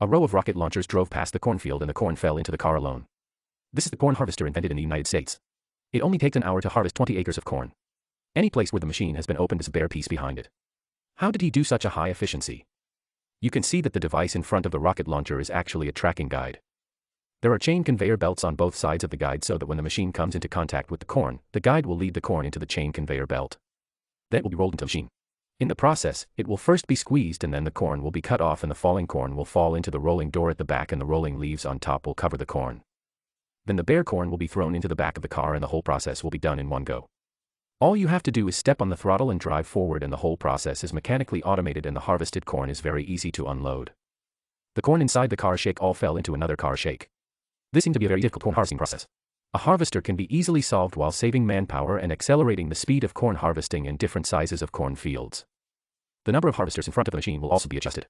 A row of rocket launchers drove past the cornfield and the corn fell into the car alone. This is the corn harvester invented in the United States. It only takes an hour to harvest 20 acres of corn. Any place where the machine has been opened is a bare piece behind it. How did he do such a high efficiency? You can see that the device in front of the rocket launcher is actually a tracking guide. There are chain conveyor belts on both sides of the guide so that when the machine comes into contact with the corn, the guide will lead the corn into the chain conveyor belt. That will be rolled into the machine. In the process, it will first be squeezed and then the corn will be cut off and the falling corn will fall into the rolling door at the back and the rolling leaves on top will cover the corn. Then the bare corn will be thrown into the back of the car and the whole process will be done in one go. All you have to do is step on the throttle and drive forward and the whole process is mechanically automated and the harvested corn is very easy to unload. The corn inside the car shake all fell into another car shake. This seemed to be a very difficult corn harvesting process. A harvester can be easily solved while saving manpower and accelerating the speed of corn harvesting in different sizes of corn fields. The number of harvesters in front of the machine will also be adjusted.